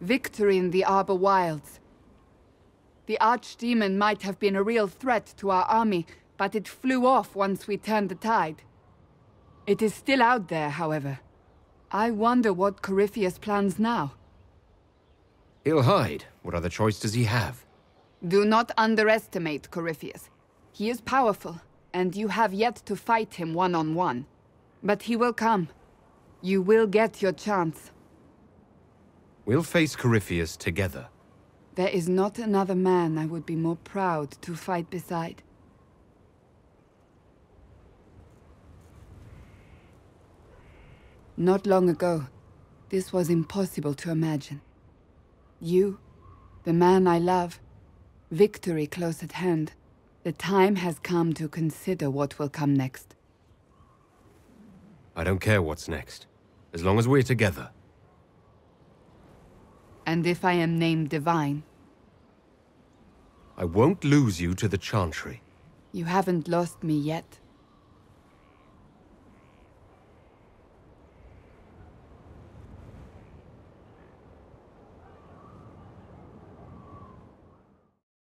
Victory in the Arbor Wilds. The Archdemon might have been a real threat to our army, but it flew off once we turned the tide. It is still out there, however. I wonder what Corypheus plans now. He'll hide. What other choice does he have? Do not underestimate Corypheus. He is powerful, and you have yet to fight him one-on-one. -on -one. But he will come. You will get your chance. We'll face Corypheus together. There is not another man I would be more proud to fight beside. Not long ago, this was impossible to imagine. You, the man I love, victory close at hand. The time has come to consider what will come next. I don't care what's next, as long as we're together. And if I am named Divine? I won't lose you to the Chantry. You haven't lost me yet.